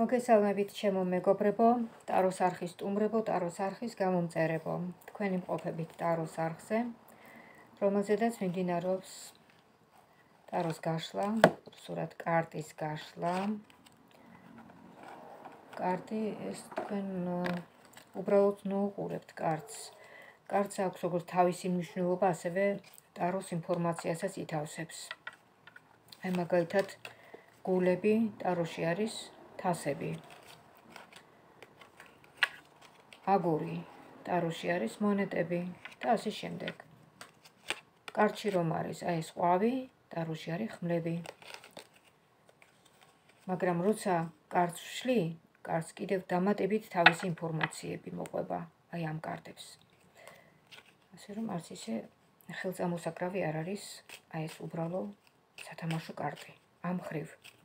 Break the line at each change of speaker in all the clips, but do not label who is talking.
მოგესალმებით ჩემო მეგობრებო, ტაროს არხის სტუმრებო, ტაროს არხის გამომწერებო. თქვენი მყოფებით ტაროს არხზე, რომელზედაც მიმდინარეობს ტაროს გაშლა, სურათ კარტის გაშლა. კარტი ეს თქვენ უბრალოდ ნოუყურებთ კარტს. კარტს აქვს როგორც თავისი მნიშვნელობა, ასევე ტაროს ინფორმაციასაც ითავსებს. აი მაგალითად გულები ტაროში არის თასები. აგური, ტაროში არის მონეტები და ასე შემდეგ. კარჩი რომ არის, აი ეს ყვავი, ტაროში არის ხმლები. მაგრამ როცა კარც ვშლი, კარც კიდევ დამატებით თავისი ინფორმაციები მოყვება, აი ამ კარტებს. ასე რომ არც ისე ხელწამოსაკრავი არ არის, აი ეს უბრალო სათამაშო კარტი. ამ ხრივ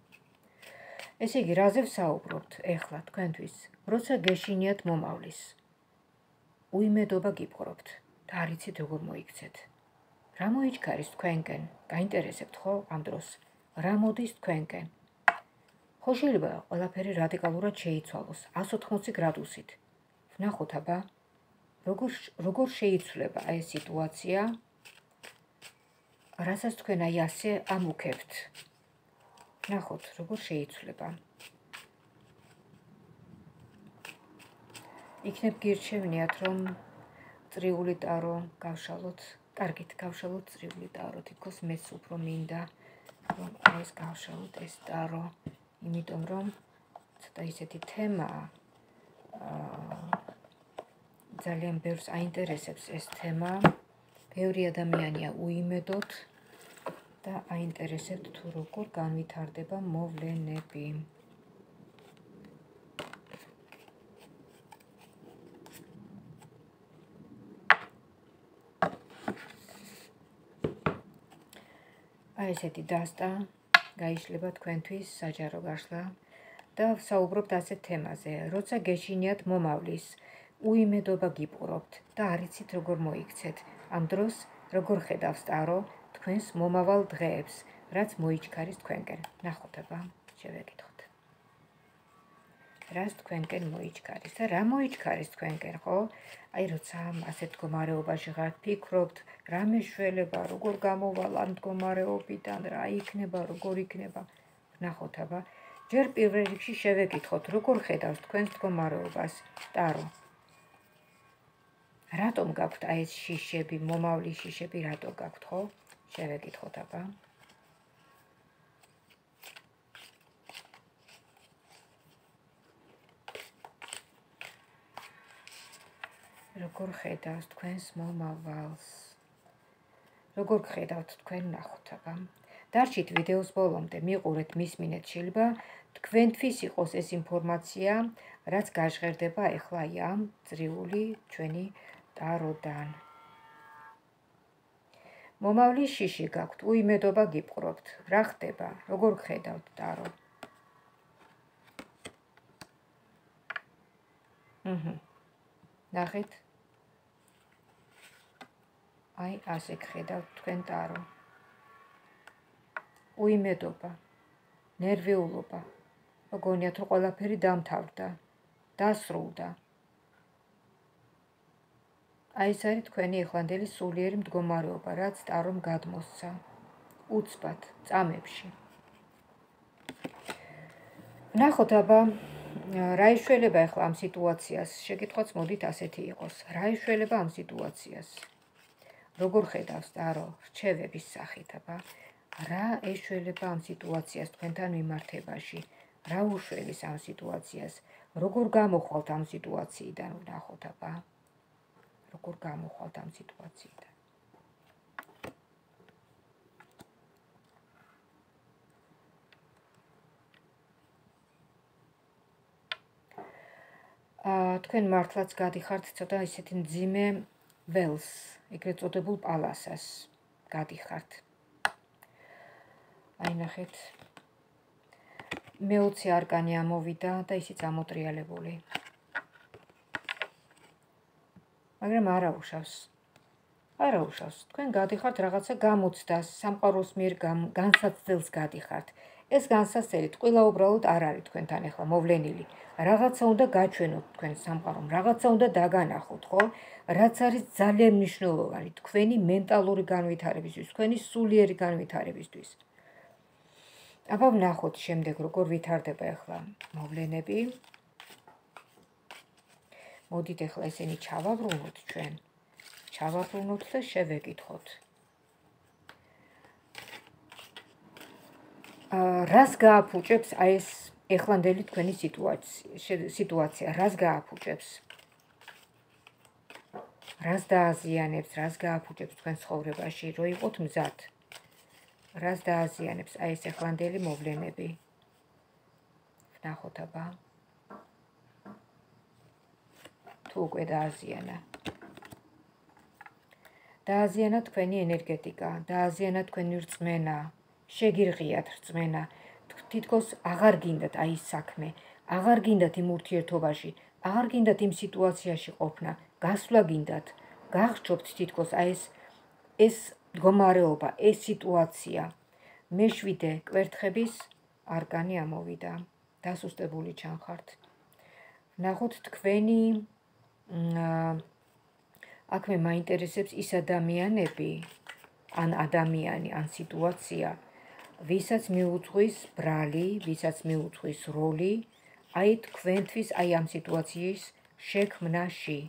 ესე იგი, რაზე ვსაუბრობთ ეხლა თქვენთვის? როცა გეშინიათ მომავლის. უიმედობა გიპყრობთ და არიცით როგორ მოიქცეთ. რა მოიჩქარის თქვენკენ? გაინტერესებთ ხო ამ დროს? რა მოდის თქვენკენ? ხო შეიძლება ყველაფერი რადიკალურად შეიცვალოს 180 გრადუსით. ვნახოთ აბა როგორ როგორ შეიცვლება აი სიტუაცია? რასაც თქვენ აი ასე ამუქებთ? ნახოთ, როგორ შეიცვლება. იქნებ გირჩევნიათ, რომ წრიული ტარო გავშალოთ, კარგით გავშალოთ წრიული ტარო, თქოს მეც უფრო მინდა რომ ეს გავშალოთ ეს ტარო, იმიტომ რომ ცოტა ისეთი თემაა. აა ძალიან ბევრს აინტერესებს ეს თემა. ბევრი ადამიანია უიმედოთ და აინტერესებთ თუ როგორ განვითარდება მოვლენები. აი ესეთი დასტა გაიშლება თქვენთვის საჯარო გაშლა და ვსაუბრობთ ასეთ თემაზე, როცა გეშინიათ მომავლის, უიმედობა გიპყრობთ და არიცით როგორ მოიქცეთ. ამ დროს როგორ ხედავს ტარო თქვენს მომავალ დღეებს, რაც მოიჩქარის თქვენკენ. ნახოთ აბა, შევეკითხოთ. რას თქვენკენ მოიჩქარის და რა მოიჩქარის თქვენკენ, ხო? აი როცა ასეთ მდგომარეობაში ხართ, ფიქრობთ, რა მეშველება, როგორ გამოვალ ამ მდგომარეობიდან, რა იქნება, როგორ იქნება. ნახოთ აბა, ჯერ პირველ რიგში შევეკითხოთ, როგორ ხედავს თქვენს მდგომარეობას, ტარო. რატომ გაქვთ აი ეს შიშები, მომავლის შიშები, რატო გაქვთ, ხო? შევეკითხოთ აბა. როგორ ხედავთ თქვენს მომავალს? როგორ ხედავთ თქვენ ნახოთ აბა? დარჩით ვიდეოს ბოლომდე, მიყურეთ, მისმინეთ შეიძლება თქვენთვის იყოს ეს ინფორმაცია, რაც გაჟღერდება ახლა ამ წრიული ჩვენი ტაროდან. მომავლის შიში გაქვთ, უიმედობა გიპყრობთ. რა ხდება? როგორ ხედავთ ტარო? აჰა. ნახეთ. აი, ასე ხედავთ თქვენ ტარო. უიმედობა, ნერვიულობა. მოგონიათ, რომ ყველაფერი დამთავრდა, დასრულდა. აი ეს არის თქვენი ეხლანდელი სულიერი მდგომარეობა, რაც ტარომ გადმოსცა. უცბად, წამებში. ნახოთ აბა რა იშველება ახლა ამ სიტუაციას? შეკითხვაც მოდით ასეთი იყოს. რა იშველება ამ სიტუაციას? როგორ ხედავს ტარო რჩევების სახით აბა? რა ეშველება ამ სიტუაციას თქვენთან მიმართებაში? რა უშველის ამ სიტუაციას? როგორ გამოხვალთ ამ სიტუაციიდან? ნახოთ აბა. როგორ გამოხვალთ ამ სიტუაციიდან. თქვენ მართლაც გადიხართ ცოტა ისეთი ძიმე ველს, ეგრეთ წოდებულ პალასას გადიხართ. აი ნახეთ. მეოცე არკანი ამოვიდა და ისიც ამოტრიალებული. მაგრამ არა უშავს. არა უშავს. თქვენ გადიხართ რაღაცა გამოცდას, სამყაროს მიერ განსაცდელს გადიხართ. ეს განსასწრებით ყველა უბრალოდ არ არის თქვენთან ახლა მოვლენილი. რაღაცა უნდა გაჩვენოთ თქვენ სამყარომ, რაღაცა უნდა დაგანახოთ, ხო? რაც არის ძალიან მნიშვნელოვანი თქვენი მენტალური განვითარებისთვის, თქვენი სულიერი განვითარებისთვის. აბა ვნახოთ შემდეგ როგორ ვითარდება ახლა მოვლენები. მოდით ახლა ესენი ჩავაბრუნოთ ჩვენ. ჩავაბრუნოთ და შევეკითხოთ. აა რას გააფუჭებს აი ეს ეხლანდელი თქვენი სიტუაცია სიტუაცია. რას გააფუჭებს? რას დააზიანებს? რას გააფუჭებს თქვენ ცხოვრებაში? რო იყოთ მზად. რას დააზიანებს? აი ეს ეხლანდელი მოვლენები. ნახოთ აბა თუ უკვე დააზიანა დააზიანა თქვენი ენერგეტიკა დააზიანა თქვენი რწმენა შეგირღიათ რწმენა თითქოს აღარ გინდათ აი საქმე, აღარ გინდათ იმ ურთიერთობაში, აღარ გინდათ იმ სიტუაციაში ყოფნა, გასვლა გინდათ, გახჩობთ თითქოს აი ეს ეს მდგომარეობა, ეს სიტუაცია. მეშვიდე კვერთხების არკანი ამოვიდა. დასუსტებული ჩანხართ. ნახოთ თქვენი აქ მე მაინტერესებს ის ადამიანები ან ადამიანი ან სიტუაცია, ვისაც მიუძღვის ბრალი, ვისაც მიუძღვის როლი, აი თქვენთვის აი ამ სიტუაციის შექმნაში,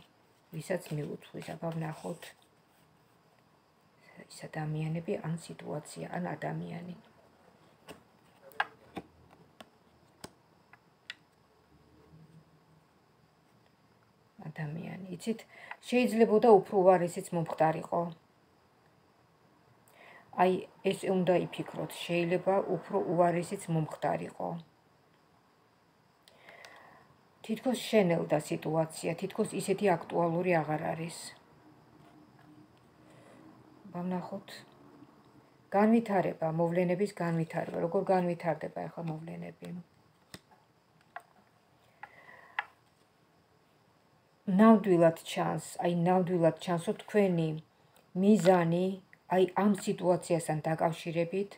ვისაც მიუძღვის, აბა ვნახოთ ის ადამიანები ან სიტუაცია, ან ადამიანი. ადამიანი, იცით, შეიძლება და უფრო უარესიც მომხდარიყო. აი ეს უნდა იფიქროთ, შეიძლება უფრო უარესიც მომხდარიყო. თითქოს შენელდა სიტუაცია, თითქოს ისეთი აქტუალური აღარ არის. ბამნახოთ. განვითარება, მოვლენების განვითარება, როგორ განვითარდება ახლა მოვლენები? ნამდვილად ჩანს, აი ნამდვილად ჩანსო თქვენი მიზანი აი ამ სიტუაციასთან დაკავშირებით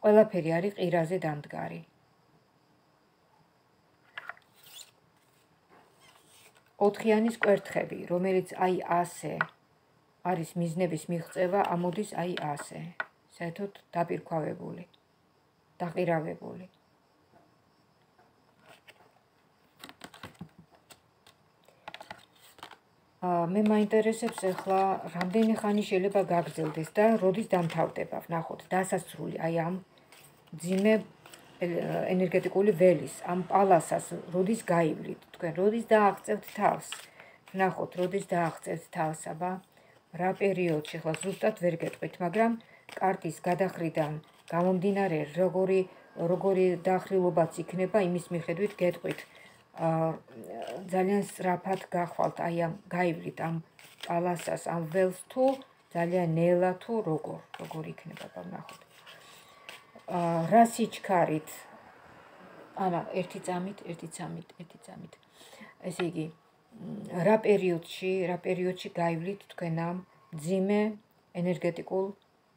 ყველაფერი არის ყირაზე დამდგარი. ოთხიანის კვერთხები, რომელიც აი ასე არის მიზნების მიღწევა, ამოდის აი ასე. საერთოდ დაპირქვავებული, დაყირავებული. მე მაინტერესებს ახლა რამდენი ხანი შეიძლება გაგრძელდეს და როდის დამთავრდება ნახოთ დასასრული აი ამ ძიმე ენერგეტიკული ველის ამ პალასას როდის გაივლით? თქვენ როდის დააღწევთ თავს? ნახოთ როდის დააღწევთ თავს აბა? რა პერიოდში? ახლა ზუსტად ვერ გეტყვით მაგრამ კარტის გადახრიდან გამომდინარე როგორი როგორი დახრილობაც იქნება იმის მიხედვით გეტყვით ძალიან სწრაფად გახვალთ აი ამ გაივლით ამ პალასას ამ ველს თუ ძალიან ნელა თუ როგორ როგორ იქნება გამახოთ აა რა სიჩქარით? ანა ერთი წამით ერთი წამით ერთი წამით. ესე იგი რა პერიოდში რა პერიოდში გაივლით თქვენ ამ ძიმე ენერგეტიკულ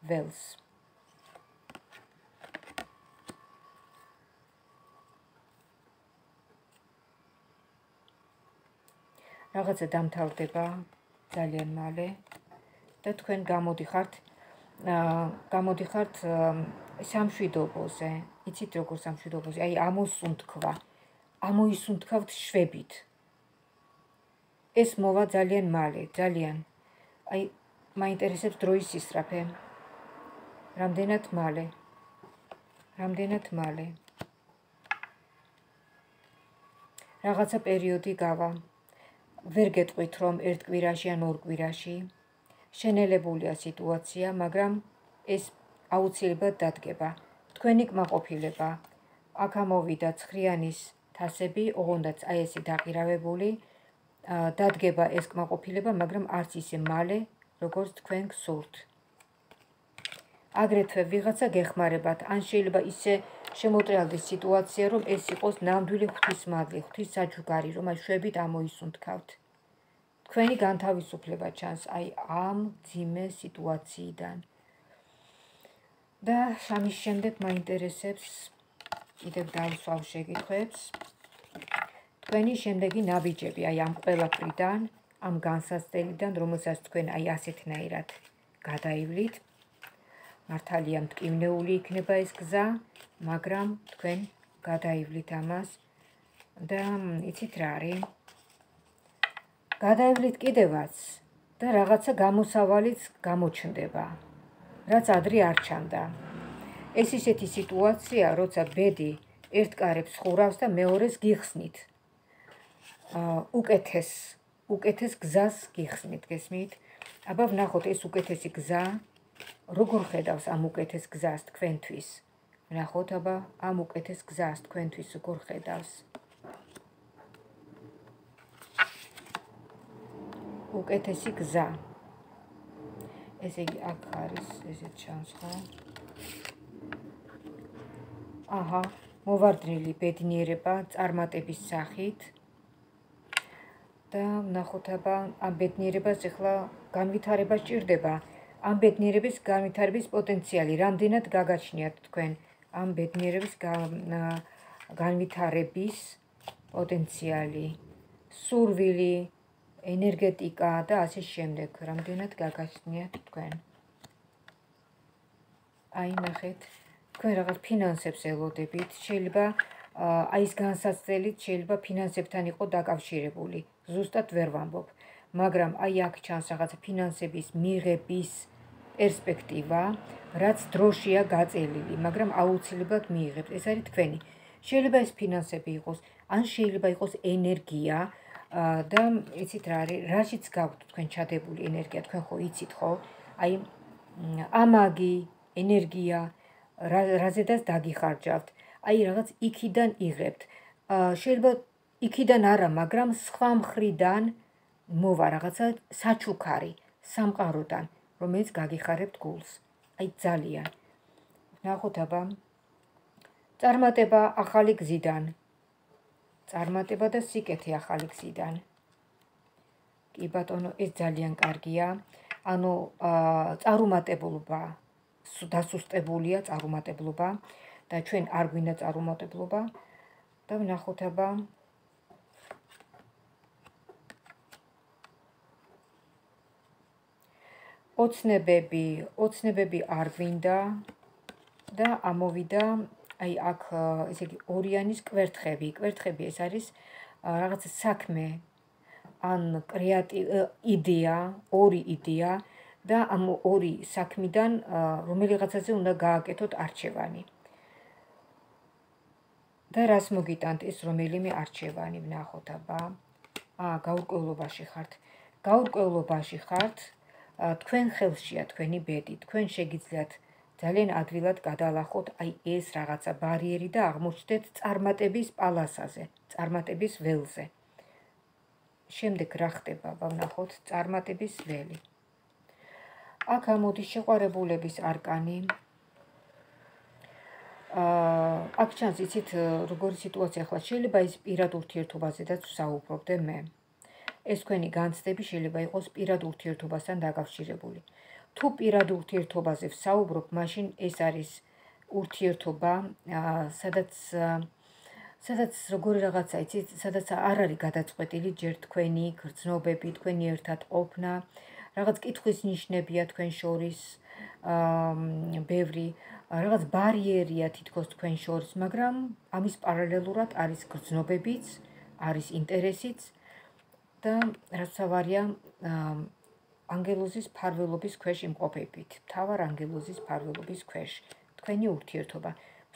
ველს რაღაცა დამთავრდება ძალიან მალე და თქვენ გამოდიხართ გამოდიხართ სამშვიდობოზე. იცით როგორ სამშვიდობოზე? აი ამოსუნთქვა. ამოისუნთქავთ შვებით. ეს მოვა ძალიან მალე, ძალიან. აი მაინტერესებს დროის ისრაფე. რამდენად მალე? რამდენად მალე? რაღაცა პერიოდი გავა. ვერ გეტყვით რომ ერთ კვირაში ან ორ კვირაში შენელებულია სიტუაცია, მაგრამ ეს აუცილებლად დადგება. თქვენი კმაყოფილება აქ ამოვიდა ცხრიანის თასები, ოღონდაც აი ესე დაყირავებული, დადგება ეს კმაყოფილება, მაგრამ არც ისე მალე, როგორც თქვენ გსურთ. აგრეთვე ვიღაცა გეხმარებათ, ან შეიძლება ისე შემოტრიალდეს სიტუაცია, რომ ეს იყოს ნამდვილი ღვთისმადლი, ღვთისაჯგარი, რომ აი შვებით ამოისუნთქავთ. თქვენი განთავისუფლება ჩანს აი ამ ძიმე სიტუაციიდან. და სამის შემდეგ მაინტერესებს კიდევ დავსვავ შეკითხვებს. თქვენი შემდეგი ნაბიჯები, აი ამ ყველაფრიდან, ამ განსასწრებიდან, რომელსაც თქვენ აი ასეთნაირად გადაივლით. მართალია მტკივნეული იქნება ეს გზა, მაგრამ თქვენ გადაივლით ამას და იცით რა არის? გადაივლით კიდევაც და რაღაცა გამოსავალიც გამოჩნდება. რაც ადრე არ ჩანდა. ეს ისეთი სიტუაცია, როცა ბედი ერთ კარებს ხურავს და მეორეს გიხსნით. უკეთეს, უკეთეს გზას გიხსნით, გესმით? აბა ვნახოთ ეს უკეთესი გზა, როგორ ხედავს ამ უკეთეს გზას თქვენთვის? ვნახოთ აბა ამ უკეთეს გზას თქვენთვის როგორ ხედავს? უკეთესი გზა. ესე იგი აქ არის ესეც ჩანს ხო? აჰა, მოვარდნილი ბედნიერება წარმატების სახით. და ნახოთ აბა ამ ბედნიერებას ახლა განვითარება სჭირდება. ამ ბედნიერების განვითარების პოტენციალი რამდენად გაგაჩნიათ თქვენ ამ ბედნიერების განვითარების პოტენციალი? სურვილი, ენერგეტიკა და ასე შემდეგ, რამდენად გაგახსნიათ თქვენ. აი ნახეთ, თქვენ რაღაც ფინანსებს ელოდებით, შეიძლება აი ეს განსაცდელით შეიძლება ფინანსებთან იყოს დაკავშირებული. ზუსტად ვერ ვამბობ, მაგრამ აი აქ ჩანს რაღაც ფინანსების მიღების პერსპექტივა, რაც დროშია გაწელილი, მაგრამ აუცილებლად მიიღებთ. ეს არის თქვენი. შეიძლება ეს ფინანსები იყოს, ან შეიძლება იყოს ენერგია, და იცით რა არის, რაშიც გაქვთ თქვენ ჩადებული ენერგია, თქვენ ხო იცით ხო? აი ამაგი, ენერგია, რაზედაც დაგიხარჯავთ. აი რაღაც იქიდან იღებთ. შეიძლება იქიდან არა, მაგრამ სხვა მხრიდან მოვა რაღაცა საჩუქარი სამყაროდან, რომელიც გაგიხარებთ გულს. აი ძალიან. ნახოთ აბა. წარმატება ახალი გზიდან. წარმატება და სიკეთე ახალი გზიდან. კი ბატონო, ეს ძალიან კარგია. ანუ წარუმატებლობა დასუსტებულია წარუმატებლობა და ჩვენ არ გვინდა წარუმატებლობა და ვნახოთ აბა ოცნებები, ოცნებები არ გვინდა და ამოვიდა აი აქ ესე იგი ორიანის კვერთხები, კვერთხები ეს არის რაღაც საქმე ან კრეატივ იდეა, ორი იდეა და ამ ორი საქმიდან რომელიღაცაზე უნდა გააკეთოთ არჩევანი. და რას მოგიტანთ ეს რომელიმე არჩევანი ვნახოთ აბა. აა გაურკვევლობაში ხართ. გაურკვევლობაში ხართ. თქვენ ხელშია თქვენი ბედი, თქვენ შეგიძლიათ ძალიან ადვილად გადალახოთ აი ეს რაღაცა ბარიერი და აღმოჩნდეთ წარმატების პალასაზე, წარმატების ველზე. შემდეგ რა ხდება, ვნახოთ წარმატების ველი. აქ ამოდის შეყარებულების არკანი. აა აქ ჩანს იცით როგორი სიტუაცია ახლა შეიძლება ის პირად ურთიერთობაზედაც ვსაუბრობდე მე. ეს თქვენი განცდები შეიძლება იყოს პირად ურთიერთობასთან დაკავშირებული. თუ პირად ურთიერთობაზე ვსაუბრობ, მაშინ ეს არის ურთიერთობა, სადაც სადაც როგორი რაღაცა იცით, სადაც არ არის გადაწყვეტილი ჯერ თქვენი გრძნობები, თქვენი ერთად ყოფნა, რაღაც კითხვის ნიშნებია თქვენ შორის, აა ბევრი რაღაც ბარიერია თითქოს თქვენ შორის, მაგრამ ამის პარალელურად არის გრძნობებიც, არის ინტერესიც და რაც ავარია ანგელოზის ფარველობის ქვეშ იმყოფებით. თავარ ანგელოზის ფარველობის ქვეშ. თქვენი ურთიერთობა.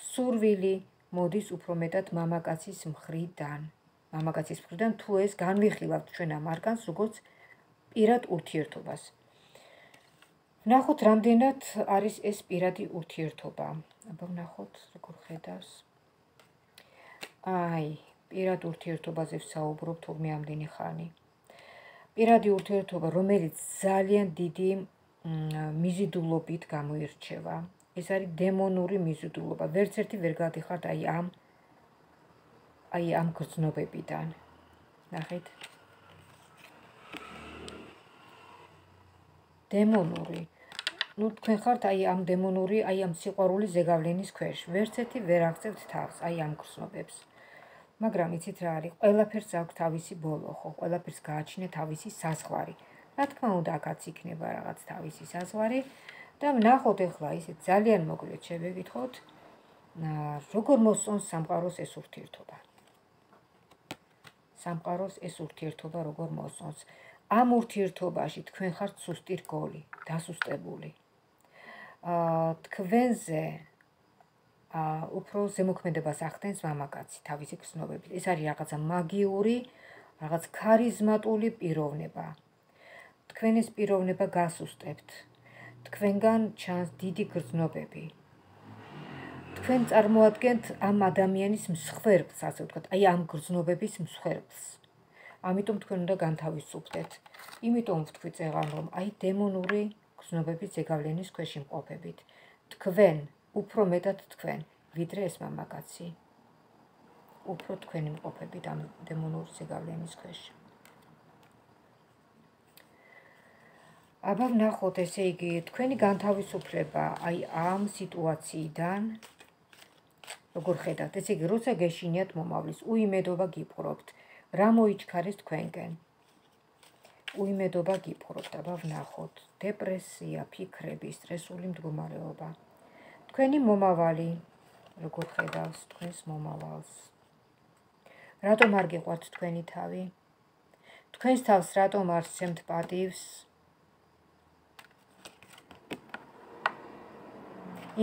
სურვილი მოდის უფრო მეტად მამაკაცის მხრიდან. მამაკაცის მხრიდან თუ ეს განვიხილავთ ჩვენ ამ არგანს როგორც პირად ურთიერთობას. ნახოთ რამდენად არის ეს პირადი ურთიერთობა. აბა ნახოთ როგორ ხედავს. აი, პირად ურთიერთობაზე ვსაუბრობ თურმე ამდენი ხანი. პირადი ურთიერთობა, რომელიც ძალიან დიდი მიზიდულობით გამოირჩევა. ეს არის დემონური მიზიდულობა. ვერც ერთი ვერ გადიხართ აი ამ აი ამ გრძნობებიდან. ნახეთ. დემონური. ну თქვენ ხართ აი ამ დემონური, აი ამ სიყვარული ზეგავლენის ქვეშ. ვერცეთი ვერ აღწევთ თავს, აი ამ გრძნობებს. მაგრამ იცით რა არის? ყველაფერს აქვს თავისი ბოლო, ხო? ყველაფერს გააჩნია თავისი საზღვარი. რა თქმა უნდა, აქაც იქნება რაღაც თავისი საზღვარი და ნახოთ ახლა ისე ძალიან მოკლედ შევეკითხოთ. როგორ მოსწონს სამყაროს ეს ურთიერთობა? სამყაროს ეს ურთიერთობა როგორ მოსწონს? ამ ურთიერთობაში თქვენ ხართ სუსტი რგოლი, დასუსტებული. აა თქვენზე უფრო ზემოქმედებას ახდენს მამაკაცი თავისი გზნობებით. ეს არის რაღაცა მაგიური, რაღაც ქარიზმატული პიროვნება. თქვენ ეს პიროვნება გასუსტებთ. თქვენგან ჩანს დიდი გზნობები. თქვენ წარმოადგენთ ამ ადამიანის მსხვერპლს, ასე ვთქვათ, აი ამ გზნობების მსხვერპლს. ამიტომ თქვენ უნდა განთავისუფლდეთ. იმიტომ ვთქვი წეღან რომ აი დემონური გზნობების ზეგავლენის ქვეშ იმყოფებით. თქვენ უფრო მეტად თქვენ, ვიდრე ეს მამაკაცი. უფრო თქვენი მყოფებით ამ დემონური ზეგავლენის ქვეშ. აბა ნახოთ, ესე იგი, თქვენი განთავისუფლება აი ამ სიტუაციიდან როგორ ხედავთ? ესე იგი, როცა გეშინიათ მომავლის, უიმედობა გიპყრობთ. რა მოიჩქარეს თქვენკენ? უიმედობა გიპყრობთ, აბა ვნახოთ. დეპრესია, ფიქრები, სტრესული მდგომარეობა. თქვენი მომავალი როგორ ხედავს თქვენს მომავალს? რატომ არ გიყვართ თქვენი თავი? თქვენს თავს რატომ არ სცემთ პატივს?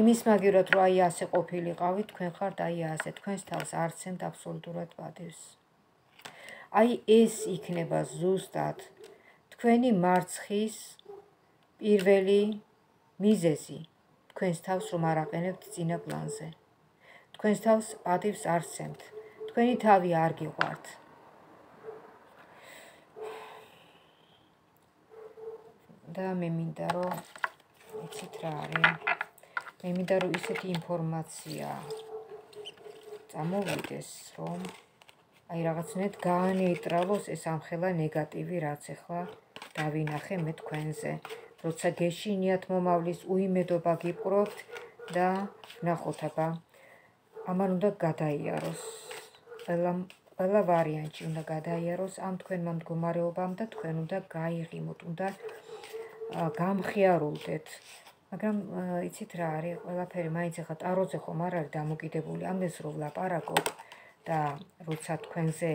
იმის მაგივრად რომ აი ასე ყოფილიყავით, თქვენ ხართ აი ასე, თქვენს თავს არ სცემთ აბსოლუტურად პატივს. აი ეს იქნება ზუსტად თქვენი მარცხის პირველი მიზეზი. თქვენს თავს რომ არ აყენებთ წინა პლანზე. თქვენს თავს პატივს არ სცემთ. თქვენი თავი არ გიყვართ. და მე მინდა რომ იცით რა არის. მე მინდა რომ ისეთი ინფორმაცია წამოვიდეს, რომ აი რაღაცნაირად გაანეიტრალოს ეს ამხელა ნეგატივი, რაც ახლა დავინახე მე თქვენზე. როცა გეშინიათ მომავლის უიმედობა გიპყრობთ და ნახოთ აბა ამან უნდა გადაიაროს. ყველა ყველა ვარიანტი უნდა გადაიაროს ამ თქვენმა მდგომარეობამ და თქვენ უნდა გაიღიმოთ უნდა გამხიარულდეთ. მაგრამ იცით რა არის? ყველაფერი მაინც ახლა ტაროზე ხომ არ არის დამოკიდებული. ამას რო ვლაპარაკობ და როცა თქვენზე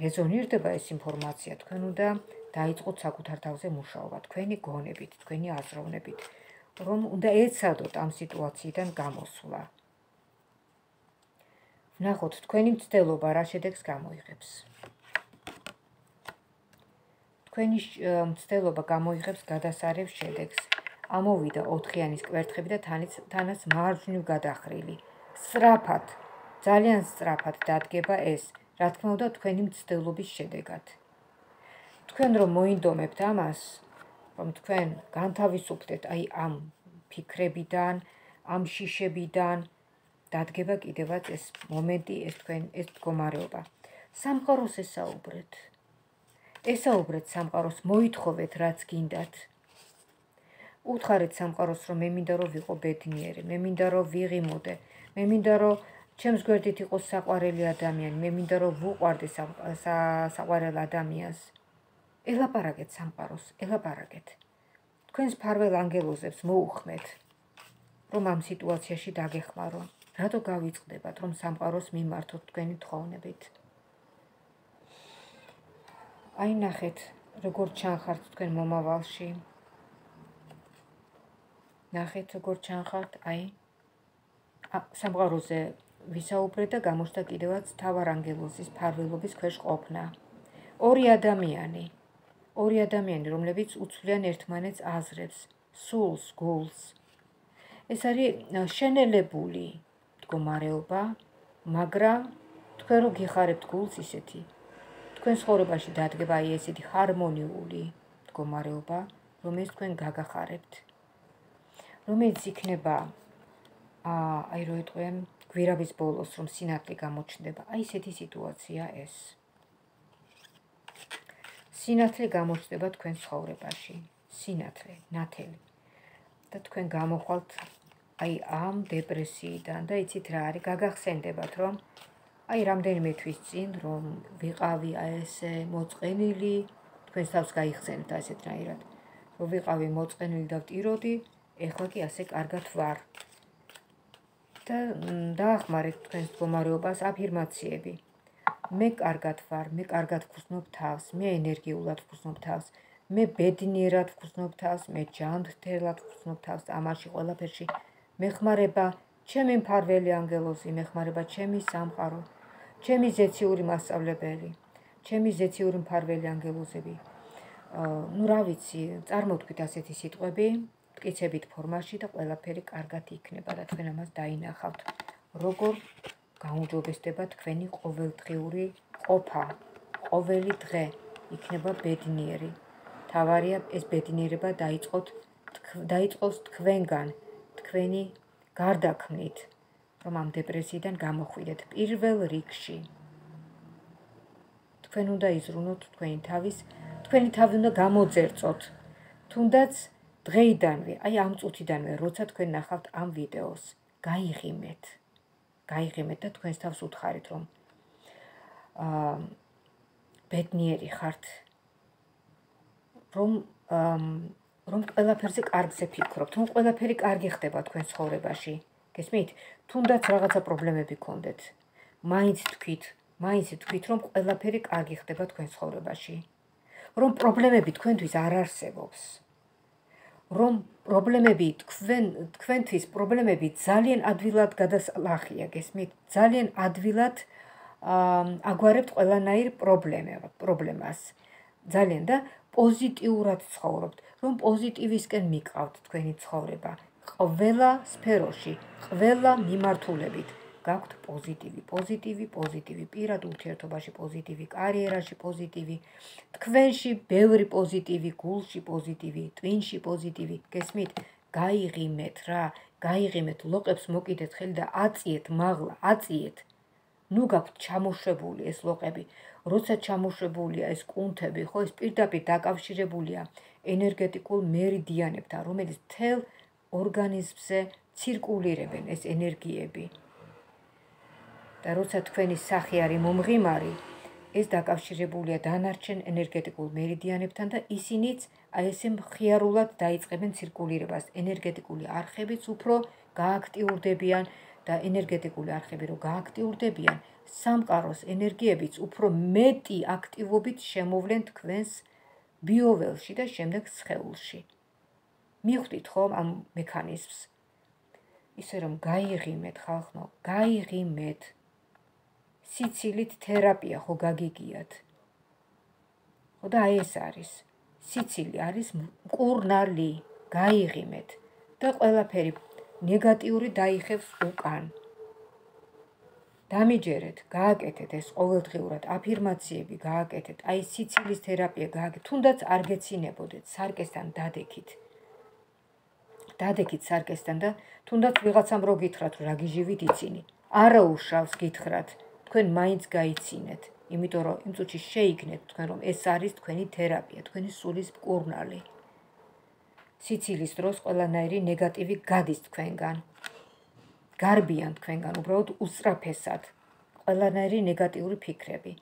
რეზონირდება ეს ინფორმაცია თქვენ უნდა დაიწყოთ საკუთარ თავზე მუშაობა თქვენი გონებით, თქვენი აზროვნებით, რომ უნდა ეცადოთ ამ სიტუაციიდან გამოსვლა. ნახოთ თქვენი მცდელობა რა შედეგს გამოიღებს. თქვენი მცდელობა გამოიღებს გადასარევ შედეგს. ამოვიდა 4-იანის კვერთხები და თანაც თანაც მარჯვნივ გადახრილი. სწრაფად, ძალიან სწრაფად დადგება ეს, რა თქმა უნდა, თქვენი მცდელობის შედეგად. თქვენ რომ მოინდომებთ ამას, რომ თქვენ განთავისუფლდეთ აი ამ ფიქრებიდან, ამ შიშებიდან, დადგება კიდევაც ეს მომენტი, ეს თქვენ ეს მდგომარეობა. სამყაროს ესაუბრეთ. ესაუბრეთ სამყაროს, მოითხოვეთ რაც გინდათ. უთხარეთ სამყაროს, რომ მე მინდა რომ ვიყო ბედნიერი, მე მინდა რომ ვიღიმოდე, მე მინდა რომ ჩემს გვერდით იყოს საყვარელი ადამიანი, მე მინდა რომ ვუყვარდე საყვარელ ადამიანს. ელაპარაკეთ სამყაროს, ელაპარაკეთ. თქვენს ფარველ ანგელოზებს მოუხმეთ, რომ ამ სიტუაციაში დაგეხმარონ. რატო გავიწყდებათ, რომ სამყაროს მიმართოთ თქვენი თხოვნებით? აი ნახეთ, როგორ ჩანხართ თქვენ მომავალში. ნახეთ, როგორ ჩანხართ, აი სამყაროზე ვისაუბრეთ და გამოჩნდა კიდევაც თავარ ანგელოზის ფარველობის ქვეშ ყოფნა. ორი ადამიანი ორი ადამიანი, რომლებიც უცვლიან ერთმანეთს აზრებს, სულს, გულს. ეს არის შენელებული მდგომარეობა, მაგრამ თქვენ რო გიხარებთ გულს ისეთი, თქვენ ცხოვრებაში დადგება აი ესეთი ჰარმონიული მდგომარეობა, რომელიც თქვენ გაგახარებთ. რომელიც იქნება აი რო ეტყვი გვირაბის ბოლოს რომ სინათლე გამოჩნდება, აი ესეთი სიტუაცია ეს. სინათლე გამოჩნდება თქვენ ცხოვრებაში. სინათლე, ნათელი. და თქვენ გამოხვალთ აი ამ დეპრესიიდან და იცით რა არის გაგახსენდებათ რომ აი რამდენიმე თვის წინ რომ ვიყავი აი ესე მოწყენილი თქვენ თავს გაიხსენეთ ასეთნაირად რომ ვიყავი მოწყენილი და ვტიროდი ეხლა კი ასე კარგად ვარ და დაახმარეთ თქვენს მდგომარეობას აფირმაციები მე კარგად ვარ მე კარგად ვხსნობ თავს მე ენერგიულად ვხსნობ თავს მე ბედნიერად ვხსნობ თავს მე ჯანდრთელად ვხსნობ თავს ამაში ყველაფერში მეხმარება ჩემი მფარველი ანგელოზი, მეხმარება ჩემი სამყარო, ჩემი ზეციური მასწავლებელი, ჩემი ზეციური მფარველი ანგელოზები. აა, ну, რა ვიცი, წარმოთქვით ასეთი სიტყვები, მტკიცებით ფორმაში და ყველაფერი კარგად იქნება და თქვენ ამას დაინახავთ. როგორ გაუმჯობესდება თქვენი ყოველდღიური ყოფა, ყოველი დღე იქნება ბედნიერი. თავარია ეს ბედნიერება დაიწყოთ დაიწყოს თქვენგან. თქვენი გარდაქმნით, რომ ამ დეპრესიიდან გამოხვიდეთ პირველ რიგში. თქვენ უნდა იზრუნოთ თქვენი თავის, თქვენი თავი უნდა გამოძერწოთ. თუნდაც დღეიდანვე, აი ამ წუთიდანვე, როცა თქვენ ნახავთ ამ ვიდეოს, გაიღიმეთ. გაიღიმეთ და თქვენს თავს უთხარით, რომ აა ბედნიერი ხართ. რომ რომ ყველაფერზე კარგზე ფიქრობთ, რომ ყველაფერი კარგი ხდება თქვენ ცხოვრებაში. გესმით? თუნდაც რაღაცა პრობლემები გქონდეთ, მაინც თქვით, მაინც თქვით, რომ ყველაფერი კარგი ხდება თქვენ ცხოვრებაში. რომ პრობლემები თქვენთვის არ არსებობს. რომ პრობლემები თქვენ თქვენთვის პრობლემები ძალიან ადვილად გადასლახია, გესმით? ძალიან ადვილად აგვარებთ ყველანაირ პრობლემას. ძალიან და პოზიტიურად ცხოვრობთ, რომ პოზიტივისკენ მიყავთ თქვენი ცხოვრება. ყველა სფეროში, ყველა მიმართულებით გაქვთ პოზიტივი, პოზიტივი, პოზიტივი პირად ურთიერთობაში, პოზიტივი კარიერაში, პოზიტივი თქვენში, ბევრი პოზიტივი, გულში პოზიტივი, ტვინში პოზიტივი. გესმით? გაიღიმეთ რა, გაიღიმეთ ლოყებს მოკიდეთ ხელი და აწიეთ მაღლა, აწიეთ. ნუ გაქვთ ჩამოშვებული ეს ლოყები. როცა ჩამოშვებულია ეს კუნთები, ხო, ეს პირდაპირ დაკავშირებულია ენერგეტიკულ მერიდიანებთან, რომელიც თელ ორგანიზმზე ცირკულირებენ ეს ენერგიები. და როცა თქვენი სახე არის მომღიმარი, ეს დაკავშირებულია დანარჩენ ენერგეტიკულ მერიდიანებთან და ისინიც აი ესე მხიარულად დაიწყებენ ცირკულირებას. ენერგეტიკული არხებიც უფრო გააქტიურდებიან და ენერგეტიკული არხები რო გააქტიურდებიან, სამყაროს ენერგიებიც უფრო მეტი აქტივობით შემოვლენ თქვენს ბიოველში და შემდეგ სხეულში. მიხვდით ხო ამ მექანიზმს? ისე რომ გაიღიმეთ ხალხო, გაიღიმეთ. სიცილით თერაპია ხო გაგიგიათ? ხო და აი ეს არის. სიცილი არის მკურნალი, გაიღიმეთ და ყველაფერი ნეგატიური დაიხევს უკან. დამიჯერეთ, გააკეთეთ ეს ყოველდღიურად აფირმაციები, გააკეთეთ, აი სიცილის თერაპია გააკეთეთ, თუნდაც არ გეცინებოდეთ, სარკესთან დადექით. დადექით სარკესთან და თუნდაც ვიღაცამ რო გითხრათ, რა გიჟივით იცინი. არა უშავს გითხრათ, თქვენ მაინც გაიცინეთ, იმიტომ რომ იმ წუთში შეიგნეთ თქვენ რომ ეს არის თქვენი თერაპია, თქვენი სულის მკურნალი. სიცილის დროს ყველანაირი ნეგატივი გადის თქვენგან. გარბიან თქვენგან უბრალოდ უსწრაფესად ყველანაირი ნეგატიური ფიქრები.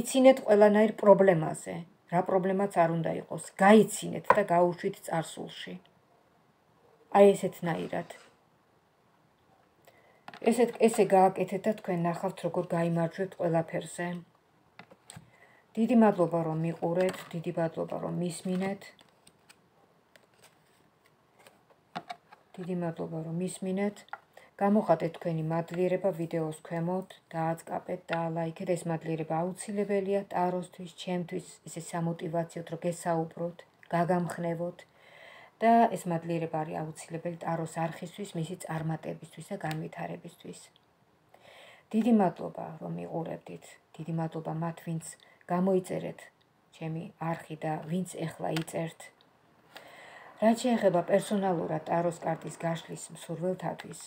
იცინეთ ყველანაირ პრობლემაზე, რა პრობლემაც არ უნდა იყოს, გაიცინეთ და გაუშვით წარსულში. აი ესეთნაირად. ესეთ ესე გააკეთეთ და თქვენ ნახავთ როგორ გამოიმარჯვებთ ყველაფერზე. დიდი მადლობა რომ მიყურეთ, დიდი მადლობა რომ მისმინეთ. დიდი მადლობა რომ მისმინეთ. გამოხატეთ თქვენი მადლიერება ვიდეოს ქვემოთ, დააწყაპეთ და ლაიქეთ. ეს მადლიერება აუცილებელია ტაროსთვის, ჩემთვის, ესე სამოტივაციოდ რომ გესაუბროთ, გაგამხნევოთ და ეს მადლიერება არის აუცილებელი ტაროს არხისთვის, მისი წარმატებისთვის და განვითარებისთვის. დიდი მადლობა რომ იყურებდით. დიდი მადლობა მათ, ვინც გამოიწერეთ ჩემი არხი და ვინც ეხლა იწერთ. რაც შეეხება პერსონალურად ტაროს კარტის გაშლის მსურველთათვის,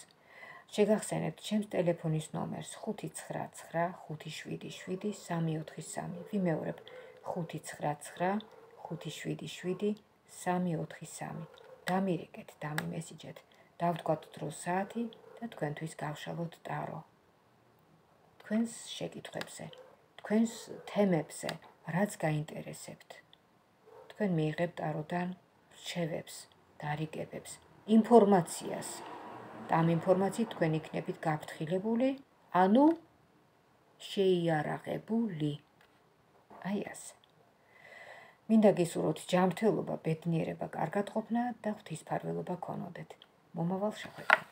შეგახსენებთ ჩემს ტელეფონის ნომერს 599577343. ვიმეორებ 599577343. დამირეკეთ, დამიმესიჯეთ, დავთქვათ დრო საათი და თქვენთვის გავშალოთ ტარო. თქვენს შეკითხვებზე, თქვენს თემებზე, რაც გაინტერესებთ. თქვენ მიიღებთ ტაროდან რჩევებს, დარიგებებს, ინფორმაციას. ამ ინფორმაციით თქვენ იქნებით გაფრთხილებული, ანუ შეიარაღებული. აი ასე. მინდა გისურვოთ ჯანმრთელობა, ბედნიერება, კარგად ყოფნა და ღვთისმფარველობა ქონოდეთ. მომავალ შეხვედრამდე.